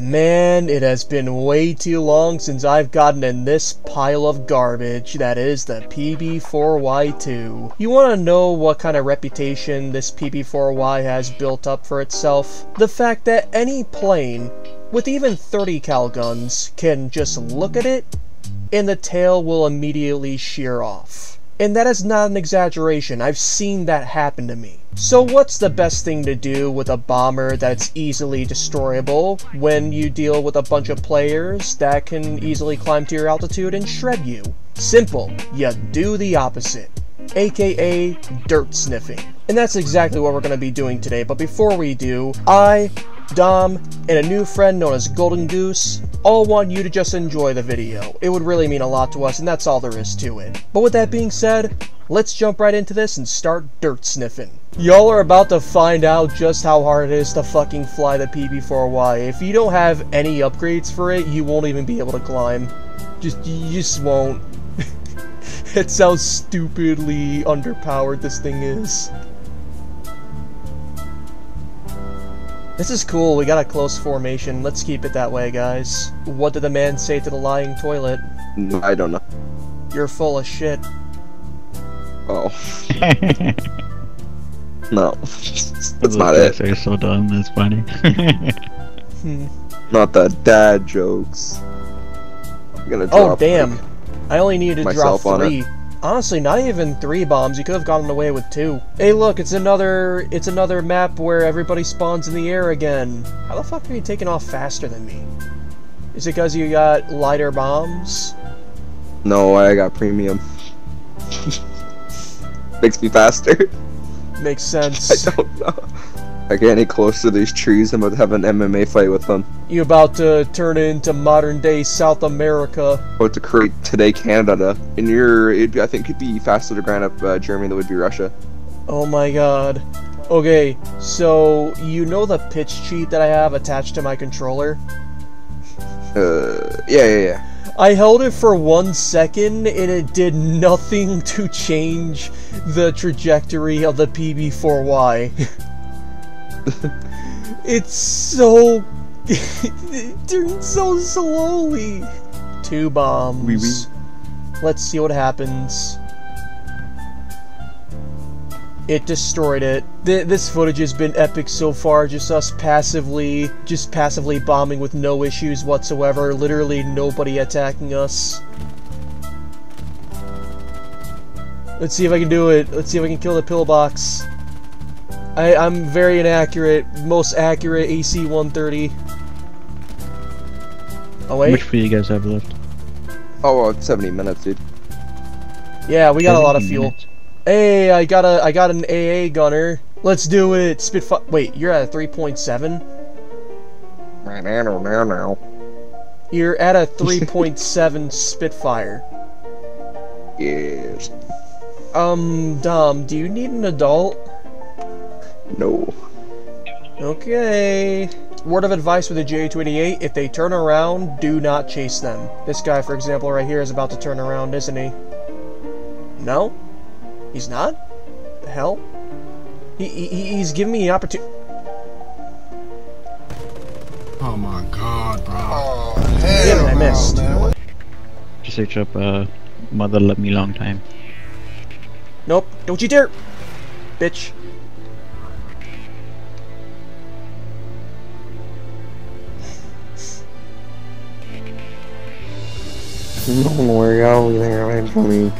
Man, it has been way too long since I've gotten in this pile of garbage that is the PB4Y2. You want to know what kind of reputation this PB4Y has built up for itself? The fact that any plane with even 30 cal guns can just look at it and the tail will immediately shear off. And that is not an exaggeration, I've seen that happen to me. So what's the best thing to do with a bomber that's easily destroyable when you deal with a bunch of players that can easily climb to your altitude and shred you? Simple, you do the opposite aka dirt sniffing. And that's exactly what we're going to be doing today, but before we do, I, Dom, and a new friend known as Golden Goose all want you to just enjoy the video. It would really mean a lot to us, and that's all there is to it. But with that being said, let's jump right into this and start dirt sniffing. Y'all are about to find out just how hard it is to fucking fly the PB4Y. If you don't have any upgrades for it, you won't even be able to climb. Just, you just won't. It's how stupidly underpowered this thing is. This is cool, we got a close formation. Let's keep it that way, guys. What did the man say to the lying toilet? I don't know. You're full of shit. Oh. no. That's not jokes it. are so dumb, that's funny. Hmm. Not the dad jokes. I'm gonna Oh, drop damn. I only needed to drop three. on it. Honestly, not even three bombs. You could have gotten away with two. Hey, look, it's another it's another map where everybody spawns in the air again. How the fuck are you taking off faster than me? Is it because you got lighter bombs? No, I got premium. Makes me faster. Makes sense. I don't know. I get any closer to these trees, I'm about to have an MMA fight with them. You about to turn into modern day South America. About to create today Canada. And you're, be, I think it'd be faster to grind up uh, Germany than would be Russia. Oh my god. Okay, so you know the pitch cheat that I have attached to my controller? Uh, yeah, yeah, yeah. I held it for one second and it did nothing to change the trajectory of the PB4Y. it's so. it turns so slowly. Two bombs. Let's see what happens. It destroyed it. Th this footage has been epic so far, just us passively, just passively bombing with no issues whatsoever, literally nobody attacking us. Let's see if I can do it. Let's see if I can kill the pillbox. I, I'm very inaccurate, most accurate AC-130. Oh wait. How wait, much fuel you guys have left? Oh, well, it's 70 minutes, dude. yeah, we got a lot of fuel. minutes. Hey, I got a I got an AA gunner. Let's do it. Spitfire. Wait, you're at a 3.7. Now, now, now, now. You're at a 3.7 Spitfire. Yes. Um, Dom, do you need an adult? No. Okay. Word of advice with a J288, if they turn around, do not chase them. This guy, for example, right here is about to turn around, isn't he? No? He's not? The hell? He, he, he's giving me the opportunity. Oh my god, bro. Oh, Damn hell it, I missed. man. Just search up uh, Mother Love Me Long Time. Nope, don't you dare! Bitch. Don't worry, I'll be there waiting for me.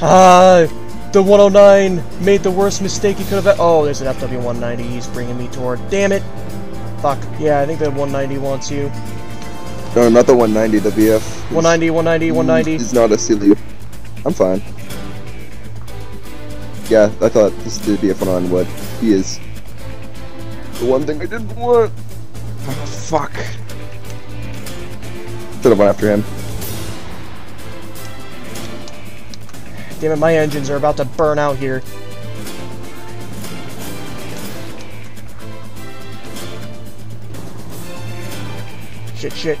Ah, the 109 made the worst mistake he could have. Oh, there's an FW190 he's bringing me toward. Damn it. Fuck. Yeah, I think the 190 wants you. No, not the 190, the BF. 190, 190, 190. He's not a silly. I'm fine. Yeah, I thought this the BF on what he is. The one thing I didn't want. Oh, fuck. Should have went after him. Damn it, my engines are about to burn out here. Shit, shit.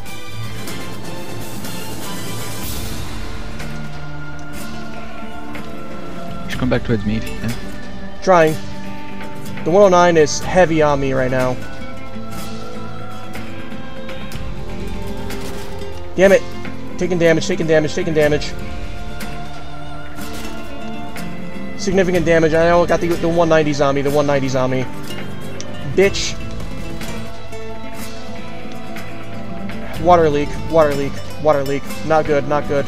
Just come back towards me if you can. Trying. The 109 is heavy on me right now. Damn it. Taking damage, taking damage, taking damage. Significant damage. I know got the, the 190 zombie, the 190 zombie. Bitch. Water leak, water leak, water leak. Not good, not good.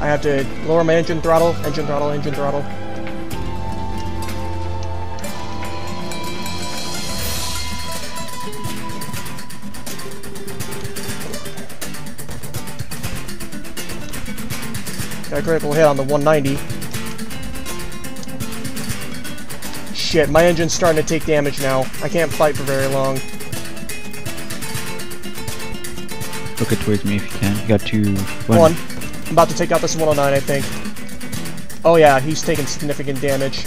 I have to lower my engine throttle, engine throttle, engine throttle. Critical hit on the 190. Shit, my engine's starting to take damage now. I can't fight for very long. Look it towards me if you can. You got two. One. I'm about to take out this 109, I think. Oh yeah, he's taking significant damage.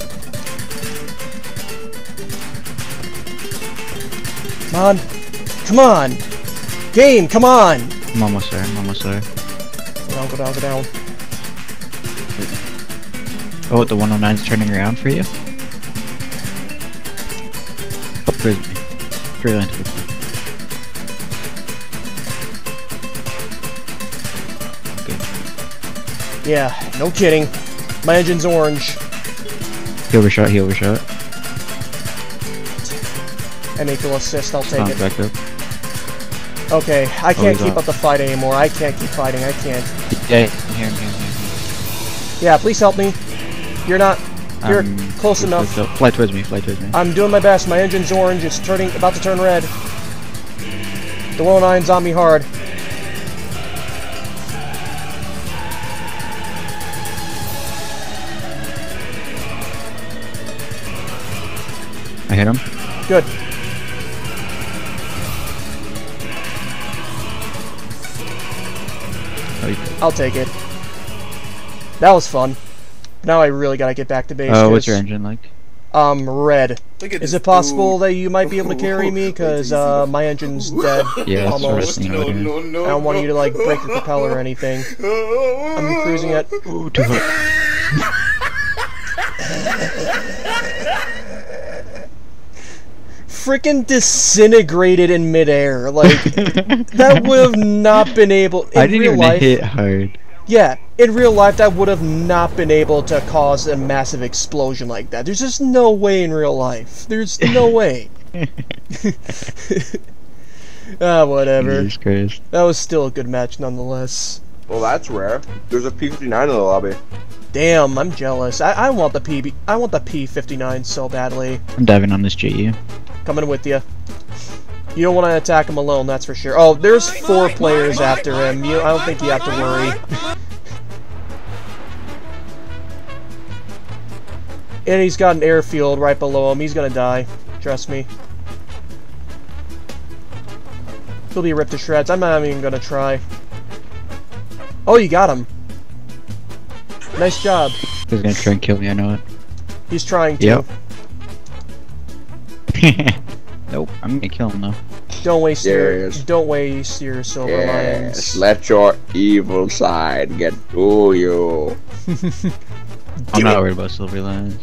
Come on. Come on! Game, come on! I'm almost there. I'm almost there. Go down, go down, go down. Oh, the 109's turning around for you? Up towards me. Straight line towards me. Okay. Yeah, no kidding. My engine's orange. He overshot, he overshot. Echo assist, I'll take Spawn it. back up. Okay, I oh, can't he's keep up. up the fight anymore. I can't keep fighting, I can't. Yeah, here, here, here. Yeah, please help me. You're not... You're I'm close enough. Fly towards me, fly towards me. I'm doing my best. My engine's orange. It's turning, about to turn red. The 109's on me hard. I hit him. Good. Oh. I'll take it. That was fun. Now I really gotta get back to base. Uh, what's 'cause, your engine like? Um, red. Is it possible dude. that you might be able to carry me? Because uh, my engine's dead. Yeah, that's what I almost. thinking about doing. No, no, I don't want you to like break the propeller or anything. I'm cruising at. Ooh, too hot. Freaking disintegrated in midair. Like that would have not been able. In I didn't real even life, hit hard. Yeah, in real life, that would have not been able to cause a massive explosion like that. There's just no way in real life. There's no way. ah, whatever. Jesus Christ. That was still a good match nonetheless. Well, that's rare. There's a P59 in the lobby. Damn, I'm jealous. I, I want the PB. I want the P59 so badly. I'm diving on this JU. Coming with you. You don't want to attack him alone, that's for sure. Oh, there's four players after him. You, I don't think you have to worry. And he's got an airfield right below him. He's gonna die. Trust me. He'll be ripped to shreds. I'm not even gonna try. Oh, you got him. Nice job. He's gonna try and kill me, I know it. He's trying to. Yep. nope, I'm gonna kill him though. Don't waste your don't waste your silver Yes, lions. let your evil side get to you. I'm Do not worried about silver lions.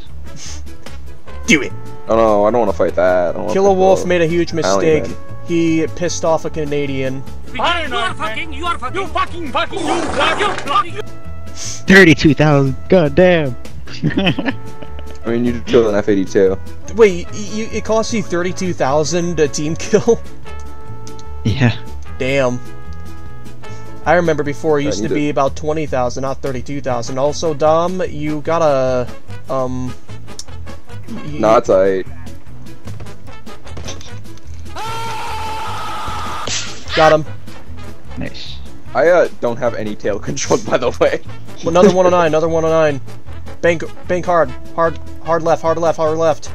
Do it. Oh no, I don't want to fight that. I don't Killer Wolf made a huge mistake. He pissed off a Canadian. You are fucking, you are fucking, you fucking, fucking, you, you, you, 32,000! God damn! I mean, you just killed an F82. Wait, y- y- it cost you 32,000 a team kill? Yeah. Damn. I remember before it used to need be it. about 20,000, not 32,000. Also, Dom, you gotta, um... y- Nah, it's. Got him. Nice. I uh, don't have any tail control, by the way. Another 109, another 109. Bank, bank hard. Hard, hard left, hard left, hard left.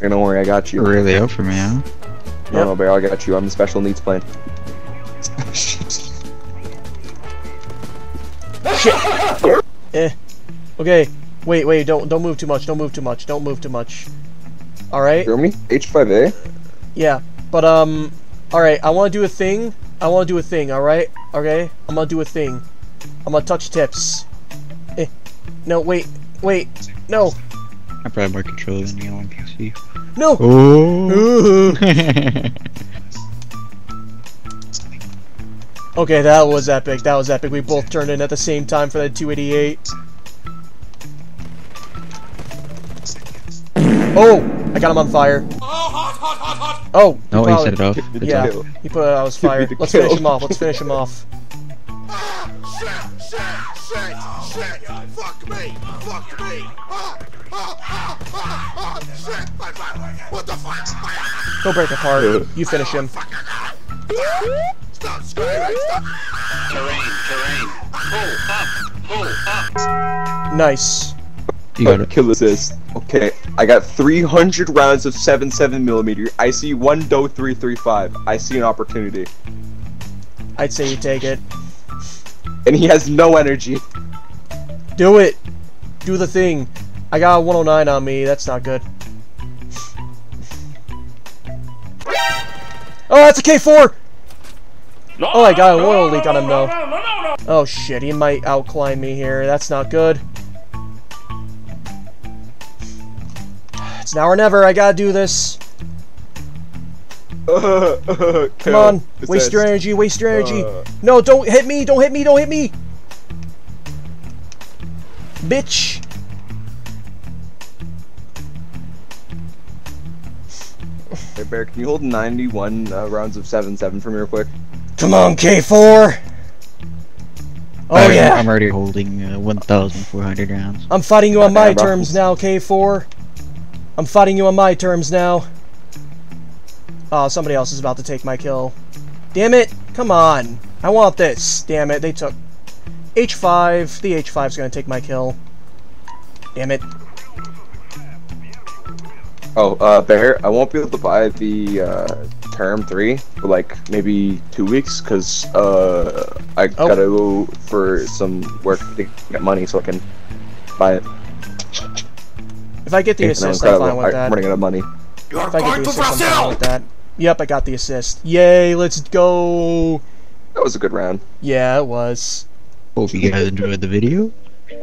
Hey, don't worry, I got you. Really out for me, huh? No, no, Bear, I got you. I'm the special needs plane. Eh. Okay. Wait, wait, don't don't move too much. Don't move too much. Don't move too much. All right? Hear me? H5A? Yeah. But um all right, I want to do a thing. I want to do a thing, all right? Okay? I'm going to do a thing. I'm gonna touch tips. Eh. No, wait, wait, no, I probably have more control than you on PC. no! Oh. Okay, that was epic. That was epic. We both turned in at the same time for that 288. Oh! I got him on fire. Oh! he no, he probably- set it off. Good Yeah, he put it out as fire. Give me the Let's kill. finish him off. Let's finish him off. Ah, Shit, shit, shit, shit, fuck me, fuck me, ah, ah, ah, ah, ah, shit, my God. what the fuck? Go break apart. You finish him. Stop screaming, stop. Terrain, terrain. Pull up, pull up. Nice. You got it. Kill assist. Okay, I got 300 rounds of 7.7 millimeter. I see one Do 335. I see an opportunity, I'd say you take it. And he has no energy. Do it! Do the thing. I got a 109 on me. That's not good. Oh, that's a K4! Oh, I got an oil leak on him, though. Oh, shit. He might outclimb me here. That's not good. It's now or never. I gotta do this. Come on. Waste your energy. Waste your energy. Uh. No, don't hit me. Don't hit me. Don't hit me. Bitch. Hey, Bear, can you hold 91 uh, rounds of 7.7 for me real quick? Come on, K4. Oh, I- yeah. I'm already holding uh, 1,400 rounds. I'm fighting you on my terms now, K4. I'm fighting you on my terms now. Oh, somebody else is about to take my kill. Damn it! Come on! I want this. Damn it, they took... H5. The H5's gonna take my kill. Damn it. Oh, uh, Bear, I won't be able to buy the uh, Term 3 for like maybe two weeks because uh, I Oh. gotta go for some work to get money so I can buy it. If I get the assist, I'm fine with I'm running out of money. You're If I get the assist, I'm fine with that. Yep, I got the assist. Yay, let's go! That was a good round. Yeah, it was. Hope you guys enjoyed the video.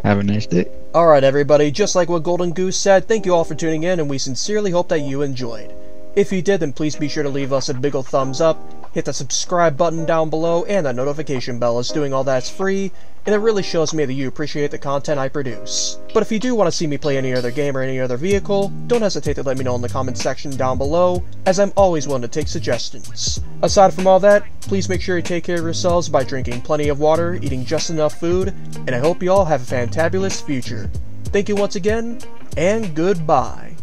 Have a nice day. Alright everybody, just like what Golden Goose said, thank you all for tuning in and we sincerely hope that you enjoyed. If you did, then please be sure to leave us a big ol' thumbs up, hit the subscribe button down below, and that notification bell as doing all that's free, and it really shows me that you appreciate the content I produce. But if you do want to see me play any other game or any other vehicle, don't hesitate to let me know in the comments section down below, as I'm always willing to take suggestions. Aside from all that, please make sure you take care of yourselves by drinking plenty of water, eating just enough food, and I hope you all have a fantabulous future. Thank you once again, and goodbye.